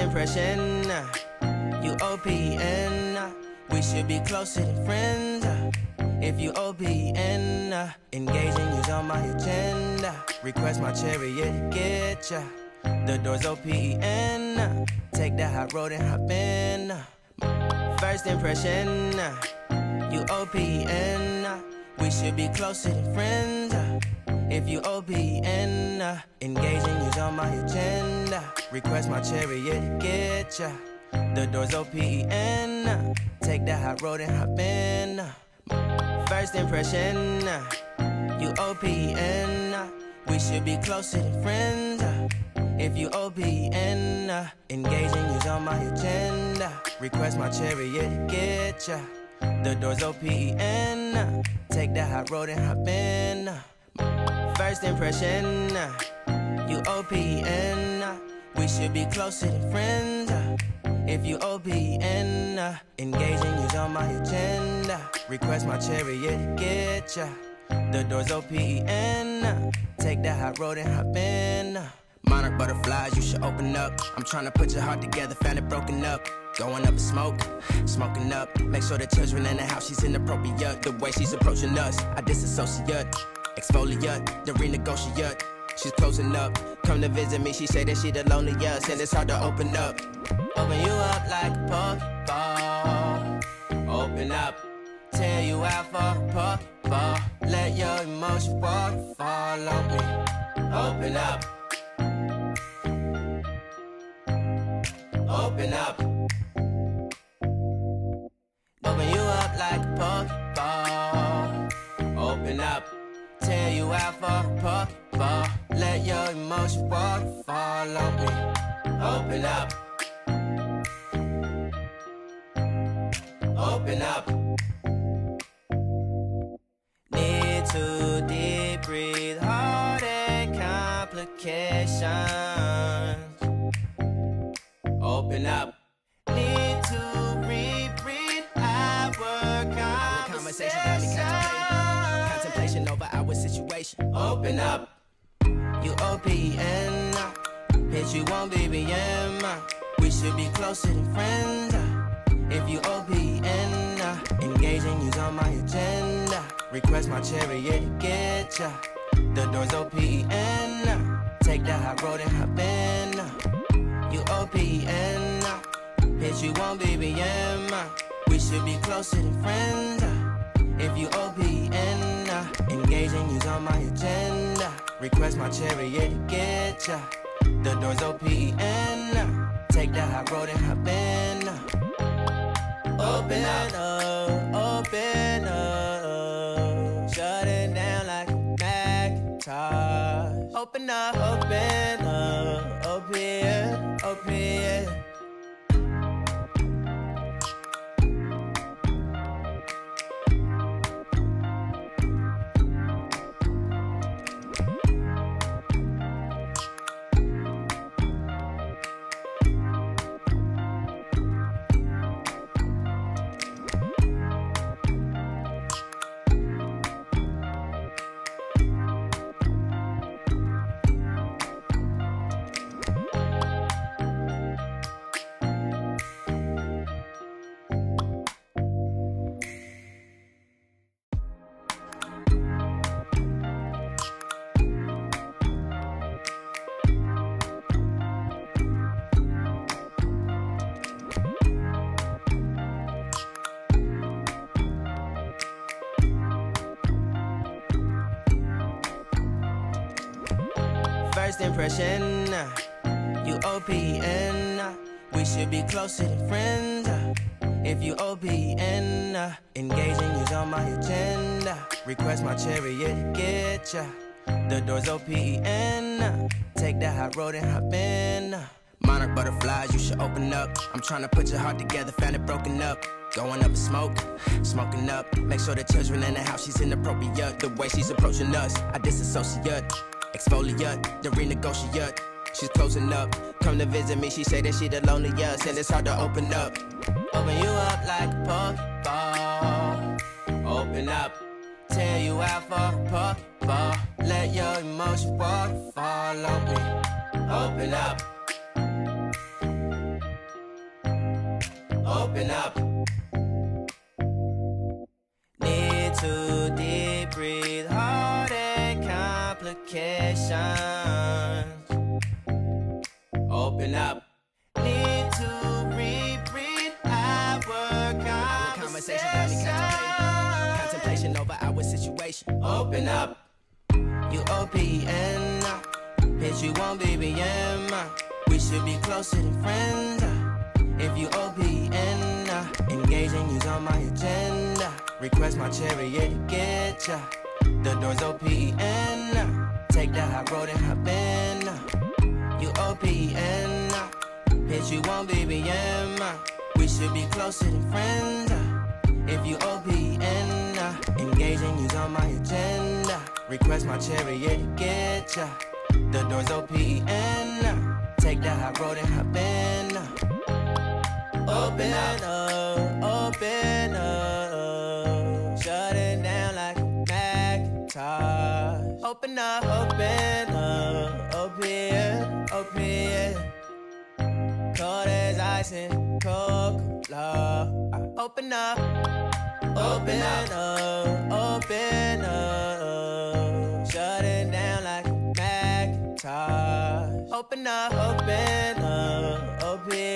impression, you OPN. We should be closer than friends. If you OPN, engaging you's on my agenda. Request my chariot, get ya. The door's OPN. Take that hot road and hop in. First impression, you OPN. We should be closer than friends. If you OPN, uh, engaging you's on my agenda. Request my chariot, get ya. The door's OPN. Uh, take the hot road and hop in. Uh, first impression, uh, you OPN. Uh, we should be closer than friends. Uh, if you OPN, engaging you's on my agenda. Request my chariot, get ya. The door's OPN. Take the hot road and hop in. First impression, you OPN. We should be closer than friends. If you OPN, engaging you's on my agenda. Request my chariot, get ya. The door's OPN. Take that hot road and hop in. Monarch butterflies, you should open up. I'm trying to put your heart together, found it broken up. Going up in smoke, smoking up. Make sure the children in the house, she's inappropriate. The way she's approaching us, I disassociate. Exfoliate, the renegotiate. She's closing up. Come to visit me, she say that she the loneliest, and it's hard to open up. Open you up like a Pokeball. Open up, tear you out for a Pokeball. Let your emotion waterfall on me. Open up. Open up. Open you up like a tear you out for a Pokeball. Let your emotion waterfall on me. Open up. Open up. Situation. Open up. You OPN. Bitch, you won't BBM. We should be closer than friends. If you OPN. Engaging you's on my agenda. Request my chariot, to get ya. The door's OPN. Take that hot road and hop in. You OPN. Bitch, you won't BBM. We should be closer than friends. if you OPN, engaging you's on my agenda. Request my chariot, get ya. The door's open. take that hot road and hop in. Open up, open up. Shut it down like a Macintosh. Open up, open up, open, open. First impression, you OPN. We should be closer than friends. If you OPN, engaging you's on my agenda. Request my chariot, get ya. The door's OPN. Take the hot road and hop in. Monarch butterflies, you should open up. I'm trying to put your heart together, found it broken up. Going up in smoke, smoking up. Make sure the children in the house, she's inappropriate. The way she's approaching us, I disassociate. Exfoliate, the renegotiate. She's closing up. Come to visit me, she say that she the loneliest, and it's hard to open up. Open you up like a Pokeball. Open up, tear you for a Pokeball. Let your emotion waterfall on me. Open up. Open up. Open up. You OPN, bitch, uh, you want BBM. Uh, we should be closer than friends. Uh. If you OPN, engaging you's on my agenda. Request my chariot to get ya. The door's OPN. Take that high road and hop in. You OPN, bitch, you want BBM. We should be closer than friends. Request my chariot to get ya. The door's OPN. Take that high road and hop in. Open up, open up. Shut it down like a Macintosh. Open up, open up, open, open. Cold as ice and Coca-Cola. Open up, open up, open up. Open up, open up, open.